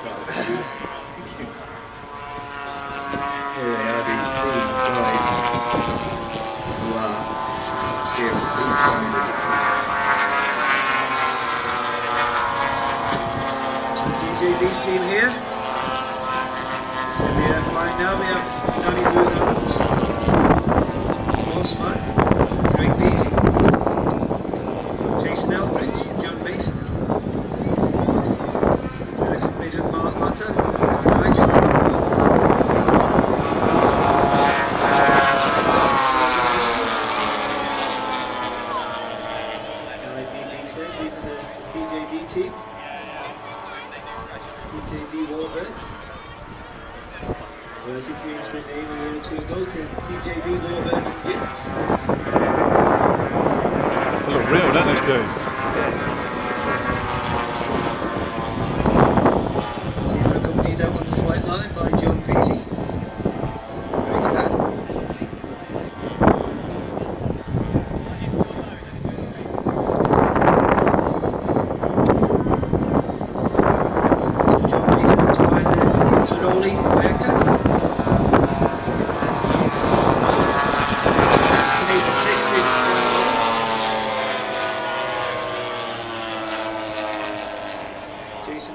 Here they are, are here team here. We have right now we have Johnny Blue Adams, Osman, Greg Jason Eldridge, John Mason. Accompanied with Mark Butter, Nigel. Like BB said, these are the TJD team. TJD as he changed their name a year or two ago to TJD Warbirds and Jets. Look real, don't they, Steve? Team are accompanied out on the flight line by John Beasy. Great dad. John Beasy was flying the Strolley Bearcat. 1986 in Strolley. Jason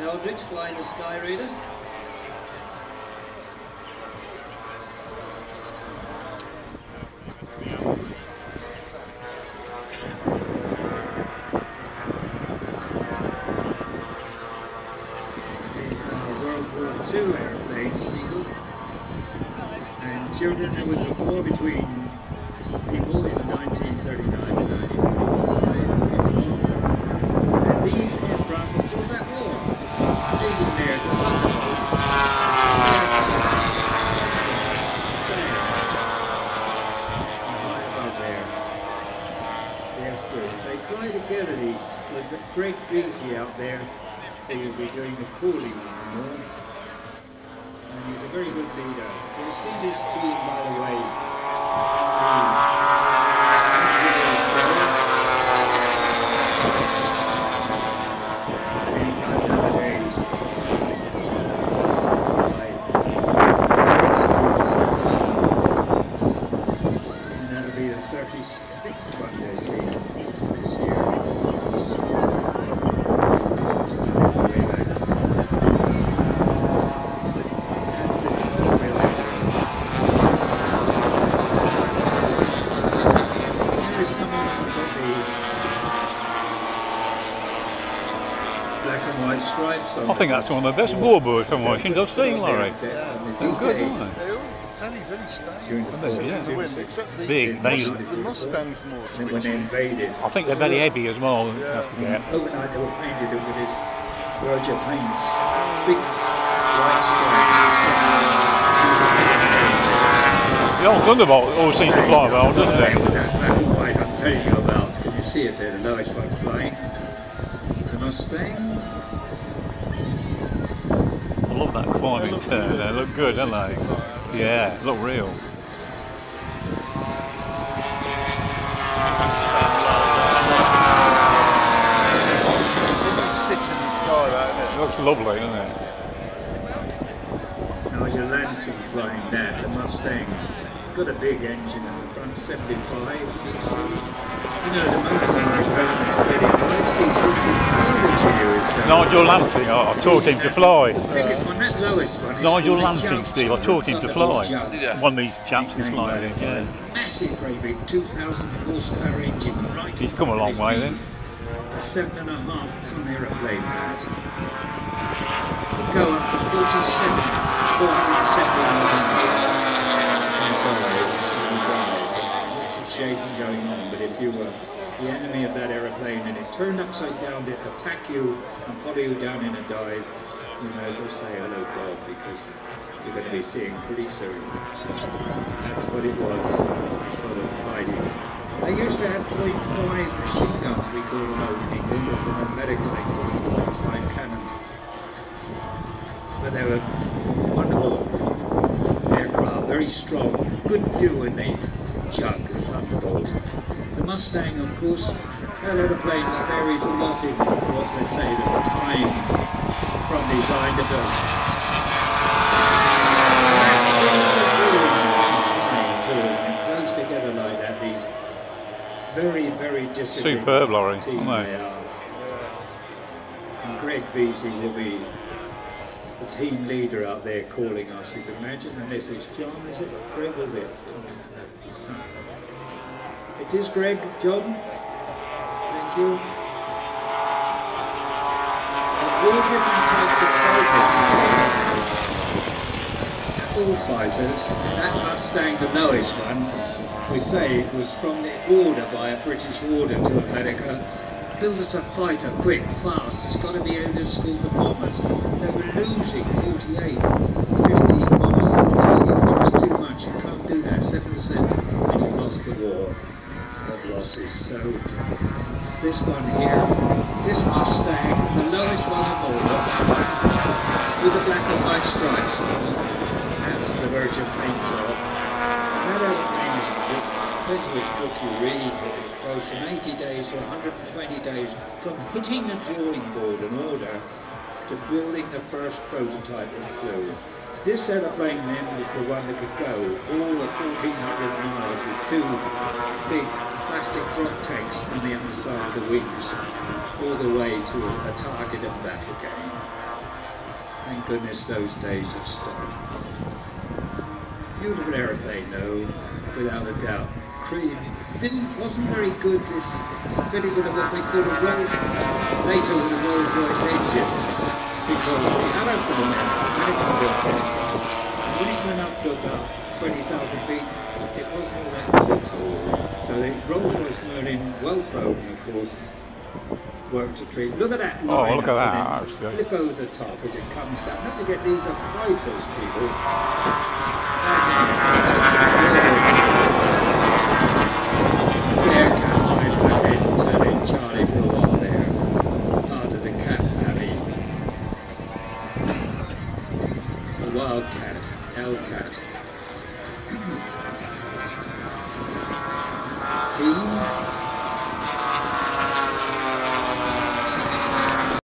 Flying the Sky Eagle. And children, there was a war between people in 1939 and 1945. And these aircraft were for that war. Legionnaires and Thunderbolts. High above there. Yes, good. They fly together, these. With the Greg Beasy out there, who will be doing the the moon. And he's a very good leader. You'll see this team, by the way. Anytime nowadays. And that'll be the 36th one they see this year. Way back. That's it. Way back. Here's someone who's got the black and white stripes on I think that's one of the best warbird formations I've seen, Larry. They're good, aren't they? They're very, very stable. During the Are? Yeah. The wind, except the, Big, the, the Mustang's more And when they twitchy. invaded, I think they're very heavy as well. don't overnight they were painted with this Roger paints, big white. The old Thunderbolt always seems to fly well, doesn't it? was that black and white I'm telling you about. Can you see it there, the lowest one flying? The Mustang. Climbing turn. They look good, don't they? Yeah, look real. It looks lovely, doesn't it? Nigel Lansing flying there, the Mustang. Got a big engine 75 cc's. You know, the motor is very steady. 5 cc's over to you is... uh, Nigel Lansing, I, I taught him to fly. The biggest one, that lowest one. is Nigel Lansing. Steve, I taught him to fly. One of these chaps who's flying it, yeah. Massive, big 2,000 horsepower engine. Right He's come a long way then. A seven and a half ton aeroplane that. Go up to 47, 470 Lots of shaking going on, but if you were the enemy of that aeroplane and it turned upside down to attack you and follow you down in a dive, you may as well say hello God because you're going to be seeing pretty soon. That's what it was, sort of fighting. They used to have .5 machine guns, we call them out in England, but from America they call them .5 cannon. But they were wonderful aircraft, very strong, good view when they chug the Mustang, of course, an aeroplane that varies a lot in what they say the time from design to build. Together like that. These very, very disciplined. Superb, Laurie. Team aren't they? they are. And Greg Veazey will be the team leader up there calling us, you can imagine. And this is John, is it? Greg, was it? It is Greg, John. Thank you. All different types of fighters. All fighters. That Mustang, the lowest one, we say it was from the order by a British order to America. Build us a fighter, quick, fast. It's got to be able to school the bombers. They were losing 48, 50 bombers a day, which was too much. You can't do that. 7% and you lost the war of losses. So this one here, this Mustang, the lowest one of all, with the black and white stripes. That's the Virgin paint job. That is good. Book you read, goes from 80 days to 120 days from hitting a drawing board in order to building the first prototype in flew. This aeroplane then was the one that could go all the 1400 miles with two big plastic throttle tanks on the underside of the wings, all the way to a target and back again. Thank goodness those days have stopped. Beautiful aeroplane though, without a doubt. Cream didn't wasn't very good this good at what we call a Rolls later with a Rolls Royce engine because the Allison it went up to about twenty thousand feet, it wasn't all that good at all. So the Rolls Royce Merlin well proven of course worked a treat. Look at that Oh, look at that, that's good. Flip over the top as it comes down. Don't forget these are fighters, people. There, Captain, I've been Charlie for a while there. Part of the cat family. The wildcat, Hellcat.